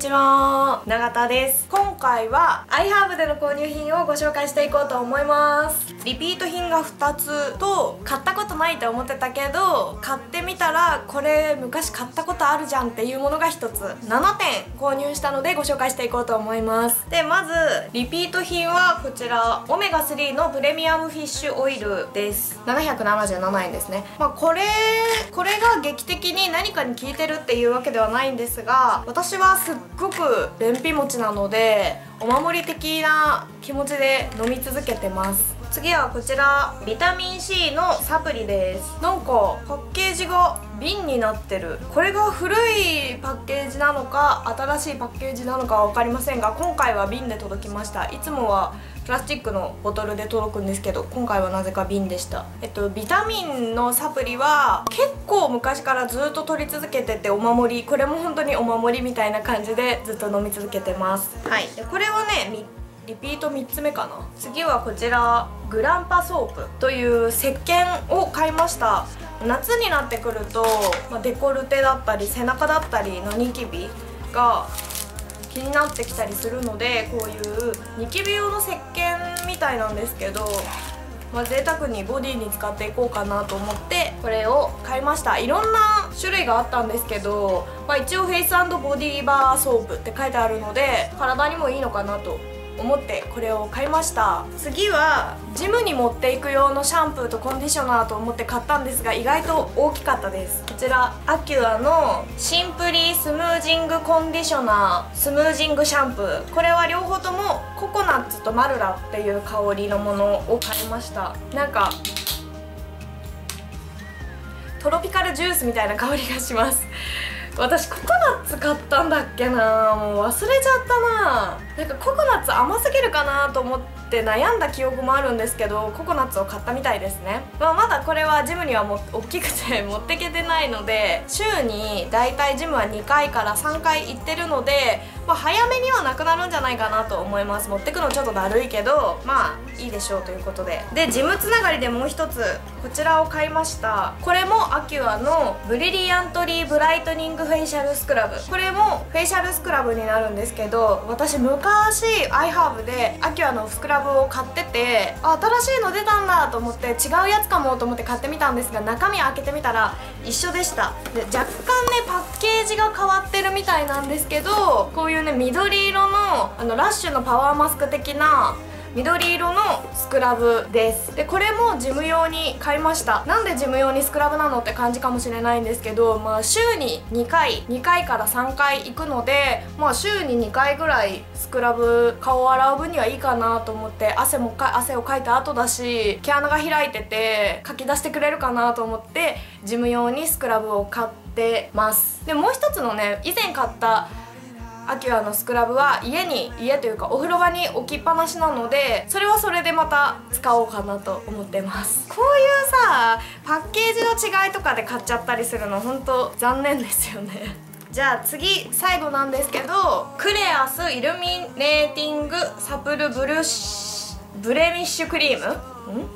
ちは。永田です。今回は iHerb での購入品をご紹介していこうと思います。リピート品が2つと買ったことないと思ってたけど買ってみたらこれ昔買ったことあるじゃんっていうものが1つ。7点購入したのでご紹介していこうと思います。でまずリピート品はこちらオメガ3のプレミアムフィッシュオイルです。777円ですね。まあこれこれが劇的に何かに効いてるっていうわけではないんですが私はすっごく便秘持ちなのでお守り的な気持ちで飲み続けてます。次はこちらビタミン C のサプリです。なんかパッケージが瓶になってる。これが古いパッケージなのか新しいパッケージなのかは分かりませんが今回は瓶で届きました。いつもはプラスチックのボトルで届くんですけど今回はなぜか瓶でした。えっとビタミンのサプリは結構昔からずっと取り続けててお守りこれも本当にお守りみたいな感じでずっと飲み続けてます。はい。でこれはねリピート3つ目かな。次はこちらグランパソープという石鹸を買いました。夏になってくると、まあ、デコルテだったり背中だったりのニキビが気になってきたりするのでこういうニキビ用の石鹸みたいなんですけどまあ、贅沢にボディに使っていこうかなと思ってこれを買いました。いろんな種類があったんですけど、まあ、一応 face body bar soap って書いてあるので体にもいいのかなと思ってこれを買いました。次はジムに持っていく用のシャンプーとコンディショナーと思って買ったんですが意外と大きかったです。こちらアキュアのシンプリースムージングコンディショナースムージングシャンプー。これは両方ともココナッツとマルラっていう香りのものを買いました。なんかトロピカルジュースみたいな香りがします私ココナッツ買ったんだっけな。もう忘れちゃったな。なんかココナッツ甘すぎるかなと思って悩んだ記憶もあるんですけどココナッツを買ったみたいですね、まあ、まだこれはジムにはも大きくて持ってけてないので週にだいたいジムは2回から3回行ってるのでまあ、早めにはなくなるんじゃないかなと思います。持ってくのちょっとだるいけどまあいいでしょうということで。でジムつながりでもう一つこちらを買いました。これも Acure の Brilliantly Brightening Facial Scrub。これもフェイシャルスクラブになるんですけど私昔アイハーブでアキュアのスクラブを買ってて新しいの出たんだと思って違うやつかもと思って買ってみたんですが中身開けてみたら一緒でした。で若干ねパッケージが変わってるみたいなんですけどこういうね緑色のあのラッシュのパワーマスク的な緑色のスクラブです。でこれもジム用に買いました。なんでジム用にスクラブなのって感じかもしれないんですけどまあ週に2回2回から3回行くのでまあ週に2回ぐらいスクラブ顔を洗う分にはいいかなと思って汗もか汗をかいた後だし毛穴が開いててかき出してくれるかなと思ってジム用にスクラブを買ってます。でもう一つのね以前買ったアキュアのスクラブは家に家というかお風呂場に置きっぱなしなのでそれはそれでまた使おうかなと思ってます。こういうさパッケージの違いとかで買っちゃったりするの本当残念ですよね。じゃあ次最後なんですけど Klairs Illuminating Supple Blush Blemish Cream。ん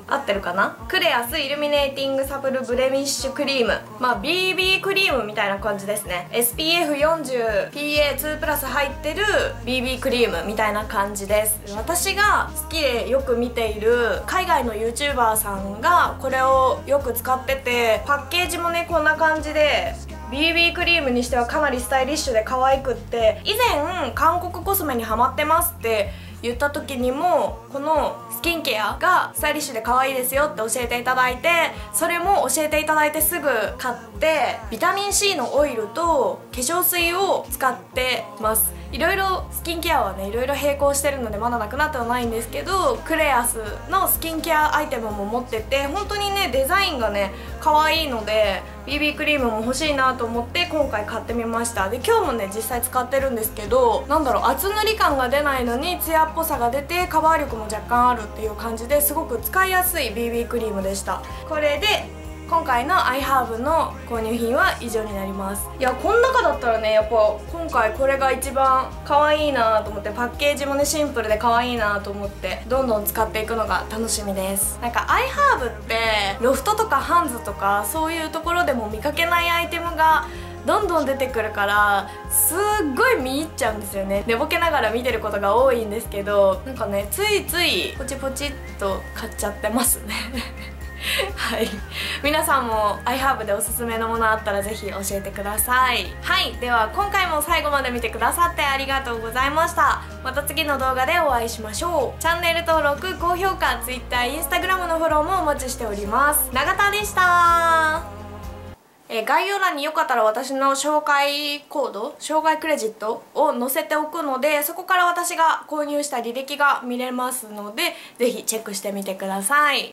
合ってるかな？クレアスイルミネーティングサプルブレミッシュクリーム。まあ BB クリームみたいな感じですね。SPF40PA2 プラス入ってる BB クリームみたいな感じです。私が好きでよく見ている海外の YouTuber さんがこれをよく使っててパッケージもねこんな感じで BB クリームにしてはかなりスタイリッシュで可愛くって以前韓国コスメにハマってますって言った時にもこのスキンケアがスタイリッシュで可愛いですよって教えていただいてそれも教えていただいてすぐ買ってビタミン C のオイルと化粧水を使ってます。いろいろスキンケアはねいろいろ並行してるのでまだなくなってはないんですけどクレアスのスキンケアアイテムも持ってて本当にねデザインがね可愛いので BB クリームも欲しいなと思って今回買ってみました。で今日もね実際使ってるんですけどなんだろう厚塗り感が出ないのにツヤっぽさが出てカバー力も若干あるっていう感じですごく使いやすい BB クリームでした。これで今回の iHerb の購入品は以上になります。いやこの中だったらねやっぱ今回これが一番可愛いなと思ってパッケージもねシンプルで可愛いなと思ってどんどん使っていくのが楽しみです。なんか iHerb ってロフトとかハンズとかそういうところでも見かけないアイテムがどんどん出てくるからすっごい見入っちゃうんですよね。寝ぼけながら見てることが多いんですけどなんかねついついポチポチっと買っちゃってますね はい。皆さんも iHerb でおすすめのものあったらぜひ教えてください。はい。では今回も最後まで見てくださってありがとうございました。また次の動画でお会いしましょう。チャンネル登録高評価 Twitter、Instagram のフォローもお待ちしております。永田でした。え概要欄によかったら私の紹介コード紹介クレジットを載せておくのでそこから私が購入した履歴が見れますのでぜひチェックしてみてください。